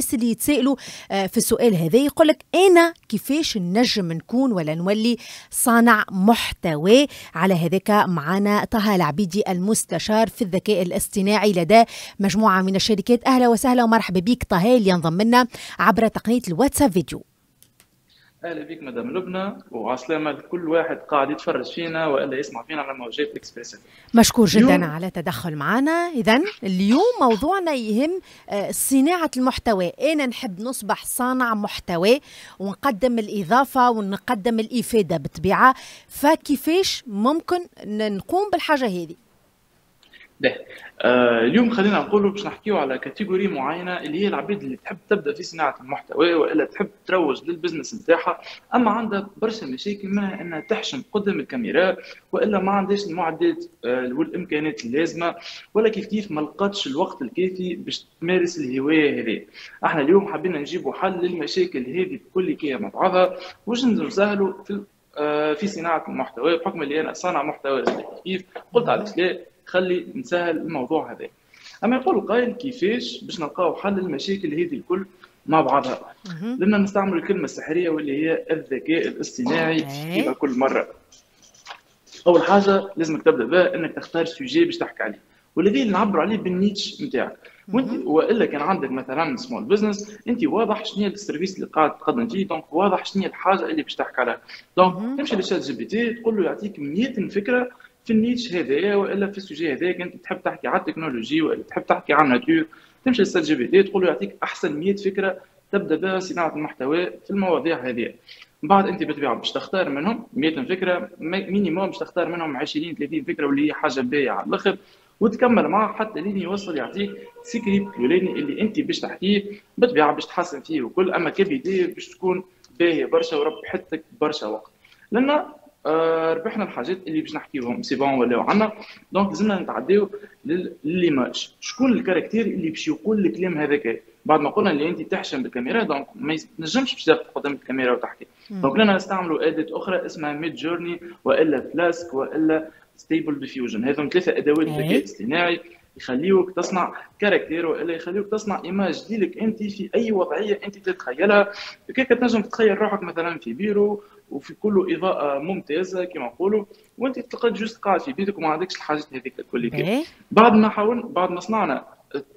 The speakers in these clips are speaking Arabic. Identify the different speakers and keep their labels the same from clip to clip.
Speaker 1: الناس اللي يتسائلوا آه، في السؤال هذا يقول لك أنا كيفاش نجم نكون ولا نولي صانع محتوى؟ على هذاك معنا طه العبيدي المستشار في الذكاء الاصطناعي لدى مجموعة من الشركات. أهلا وسهلا ومرحبا بك طه اللي ينضم لنا عبر تقنية الواتساب فيديو.
Speaker 2: أهلا بك مدام لبنى. وعسلامة لكل واحد قاعد يتفرج فينا وإلا يسمع فينا على موجات إكسبريس.
Speaker 1: مشكور جدا اليوم... على تدخل معنا. اذا اليوم موضوعنا يهم آه، صناعة المحتوى. أنا نحب نصبح صانع محتوى ونقدم الإضافة ونقدم الإفادة بالطبيعه فكيفاش ممكن نقوم بالحاجة هذه؟
Speaker 2: ده. آه اليوم خلينا نقولوا باش نحكيو على catégorie معينة اللي هي العباد اللي تحب تبدأ في صناعة المحتوى وإلا تحب تروج لل business نتاعها أما عندها برشا مشاكل منها إنها تحشم قدام الكاميرا وإلا ما عندهاش المعدات آه والإمكانيات اللازمة ولا كيف كيف ما لقاتش الوقت الكافي باش تمارس الهواية هذه. إحنا اليوم حبينا نجيبوا حل للمشاكل هذه بكل كي مع بعضها واش نسهلوا في آه في صناعة المحتوى بحكم اللي أنا صانع محتوى كيف. قلت علاش لا خلي نسهل الموضوع هذا. أما يقول القائل كيفاش باش نلقاو حل المشاكل هذه الكل مع بعضها؟ لأن نستعمل الكلمة السحرية واللي هي الذكاء الاصطناعي فيها كل مرة. أول حاجة لازمك تبدأ بها إنك تختار sujet باش تحكي عليه والذي نعبر عليه بال niche نتاعك. وأنت وإلا كان عندك مثلا small business أنت واضح شنو هي ال service اللي قاعد تقدم فيه donc واضح شنو هي الحاجة اللي باش تحكي عليها. donc تمشي لل ChatGPT تقول له يعطيك 100 فكرة في ال niche هذايا وإلا في ال sujet هذاك انت تحب تحكي على التكنولوجي ولا تحب تحكي على ال nature تمشي لل ChatGPT تقول له يعطيك أحسن 100 فكرة تبدأ بها صناعة المحتوى في المواضيع هذه من بعد أنت بالطبيعه باش تختار منهم 100 فكرة minimum باش تختار منهم 20 30 فكرة واللي هي حاجة باهية على الآخر وتكمل معاه حتى لين يوصل يعطيك سكريبت الأولاني اللي أنت باش تحكيه بالطبيعه باش تحسن فيه وكل أما كبداية باش تكون باهية برشا وربحتك برشا وقت. لأن ربحنا الحاجات اللي باش نحكيوهم c'est bon ولاو عندنا donc لازمنا نتعداو ل l'image شكون ال caractère اللي باش يقول الكلام هذاك بعد ما قلنا اللي أنت تحشم بالكاميرا donc ما تنجمش باش تاخذ قدام الكاميرا وتحكي. donc لنا نستعملوا اداه أخرى اسمها Midjourney وإلا Flux وإلا Stable Diffusion هذم ثلاثة أدوات ذكاء إيه. اصطناعي يخليوك تصنع caractère والا يخليوك تصنع image ديالك أنت في أي وضعية أنت تتخيلها. كيف تنجم تتخيل روحك مثلا في بيرو وفي كله إضاءة ممتازة كما نقولوا وأنت تلقى juste قاعد في بيتك وما عندكش الحاجات هذيك الكل
Speaker 1: إيه.
Speaker 2: بعد ما حاول بعد ما صنعنا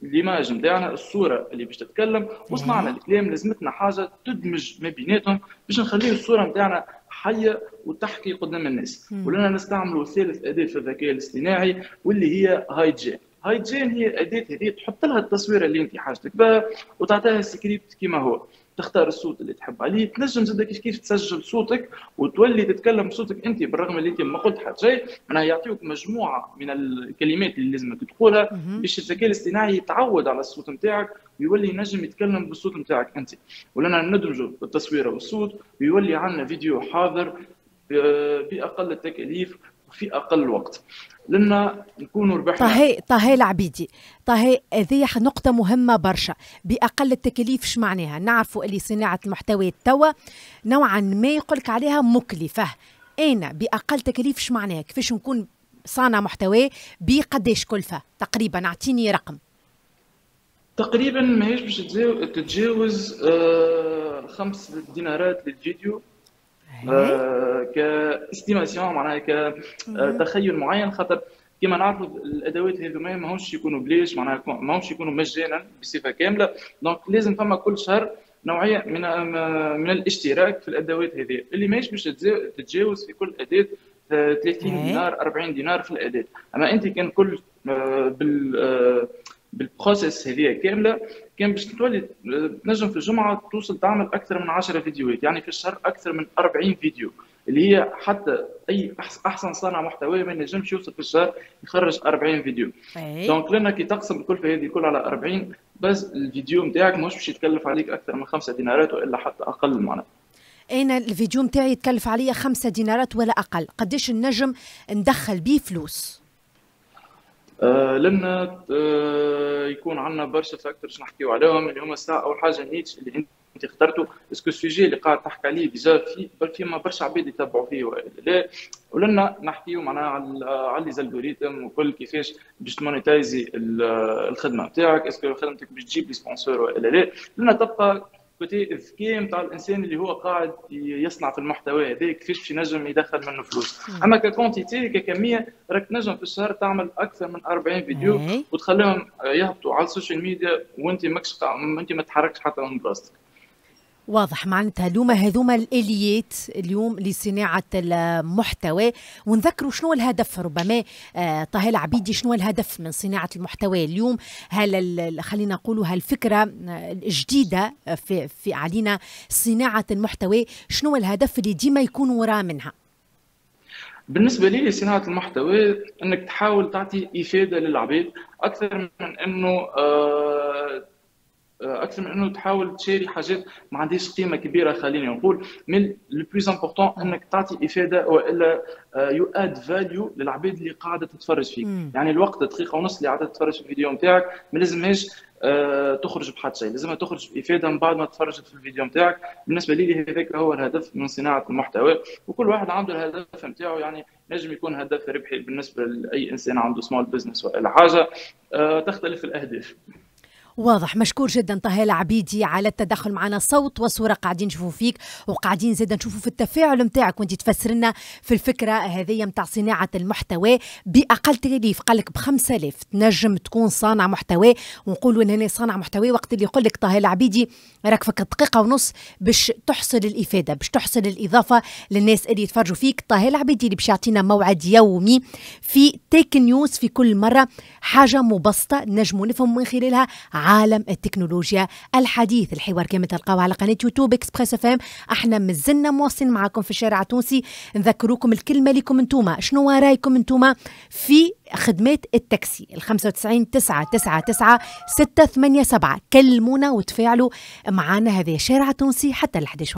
Speaker 2: l'image نتاعنا الصورة اللي باش تتكلم وصنعنا الكلام لازمتنا حاجة تدمج ما بيناتهم باش نخليو الصورة نتاعنا حية وتحكي قدام الناس. ولنا نستعملوا ثالث أداة في الذكاء الاصطناعي واللي هي HeyGen HeyGen هي اداه هذه تحط لها التصويره اللي أنت حاجتك. بها وتعطيها السكريبت كما هو. تختار الصوت اللي تحب عليه. تنجم زاد كيف كيف تسجل صوتك وتولي تتكلم بصوتك أنت بالرغم اللي أنت ما قلت حتى شيء معناها يعطيوك مجموعة من الكلمات اللي لازمك تقولها باش الذكاء الاصطناعي يتعود على الصوت نتاعك ويولي ينجم يتكلم بالصوت نتاعك أنت. ولنا ندمجوا التصوير والصوت ويولي عندنا فيديو حاضر بأقل التكاليف. وفي أقل وقت. لنا نكونوا ربحنا.
Speaker 1: طهي طهي العبيدي. طهي هذه نقطة مهمة برشا. بأقل التكاليف إيش معناها؟ نعرفوا اللي صناعة المحتوى توا نوعا ما يقولك عليها مكلفة. أنا بأقل تكاليف إيش معناها؟ كيفاش نكون صانع محتوى بقداش كلفة؟ تقريبا أعطيني رقم.
Speaker 2: تقريبا ماهيش باش تتجاوز آه خمس دينارات للفيديو. ك estimation معناها كتخيل معين خاطر كما نعرفوا الأدوات هذوما ماهمش يكونوا بلاش معناها ماهمش يكونوا مجانا بصفة كاملة. donc لازم فما كل شهر نوعية من من الاشتراك في الأدوات هذه اللي ماهيش باش تتجاوز في كل أداة 30 دينار 40 دينار في الأداة. أما أنت كان كل آه، آه، بال process هذه كاملة كان باش تولي تنجم في الجمعة توصل تعمل أكثر من 10 فيديوهات يعني في الشهر أكثر من 40 فيديو اللي هي حتى أي أحسن صانع محتوى ما ينجمش يوصل في الشهر يخرج 40 فيديو. donc لنا كي تقسم الكلفه هذه كلها على 40 بس الفيديو نتاعك مش باش يتكلف عليك أكثر من 5 دينارات وإلا حتى أقل معناها.
Speaker 1: أنا الفيديو نتاعي يتكلف عليا خمسة دينارات ولا أقل. قداش ننجم ندخل بيه فلوس؟
Speaker 2: آه لنا آه يكون عندنا برشا factors نحكيو عليهم اللي هما الساعة أول حاجة ال niche اللي انت اخترته est-ce que ال sujet اللي قاعد تحكي عليه déjà في فيما برشا عباد يتبعوا فيه. ولا لا ولنا نحكيو معناها على les algorithmes وكل كيفاش باش تمونيتايزي الخدمة نتاعك est-ce que خدمتك باش تجيب les sponsors ولا لا. لنا تبقى côté الذكاء نتاع الإنسان اللي هو قاعد يصنع في المحتوى هذا كيفاش ينجم يدخل منه فلوس. أما ك quantité ككمية راك تنجم في الشهر تعمل أكثر من 40 فيديو وتخليهم يهبطوا على ال social media وأنت ماكش انت ما تحركش حتى من بلاصتك.
Speaker 1: واضح معناتها اليوم هذوما الاليات اليوم لصناعة المحتوى. ونذكروا شنو الهدف ربما آه طه العبيدي شنو الهدف من صناعة المحتوى اليوم؟ هل خلينا نقولوا هالفكرة الجديدة في في علينا صناعة المحتوى شنو الهدف اللي ديما يكون وراه منها؟
Speaker 2: بالنسبة لي صناعة المحتوى إنك تحاول تعطي إفادة للعباد أكثر من إنه آه أكثر من انه تحاول تشاري حاجات ما عندهاش قيمة كبيرة. خليني نقول mais le plus important إنك تعطي إفادة وإلا you add value للعباد اللي قاعدة تتفرج فيك. مم. يعني الوقت دقيقة ونص اللي قاعدة تتفرج في الفيديو نتاعك ما لازمهاش آه تخرج بحتى شيء. لازمها تخرج بافاده من بعد ما تفرجت في الفيديو نتاعك. بالنسبة لي هذاك هو الهدف من صناعة المحتوى. وكل واحد عنده الهدف نتاعو. يعني نجم يكون هدف ربحي بالنسبة لأي إنسان عنده small business ولا حاجة. آه تختلف الأهداف.
Speaker 1: واضح مشكور جدا طه العبيدي على التدخل معنا. صوت وصورة قاعدين نشوفوا فيك وقاعدين زيدا نشوفوا في التفاعل نتاعك وانت تفسر لنا في الفكرة هذه نتاع صناعة المحتوى بأقل تكاليف. قال لك ب 5000 تنجم تكون صانع محتوى. ونقولوا إن هنا صانع محتوى وقت اللي يقول لك طه العبيدي راك في دقيقة ونص باش تحصل الإفادة باش تحصل الإضافة للناس اللي يتفرجوا فيك. طه العبيدي اللي باش يعطينا موعد يومي في Tech News في كل مرة. حاجة مبسطة نجموا نفهم من خلالها عالم التكنولوجيا الحديث. الحوار كما تلقاوه على قناة يوتيوب Express FM. إحنا مازلنا مواصلين معكم في الشارع التونسي. نذكروكم الكلمة لكم انتوما. شنو رايكم انتوما في خدمات التاكسي؟ ال 95 999 687 كلمونا وتفاعلوا معنا هذا الشارع التونسي حتى ال 11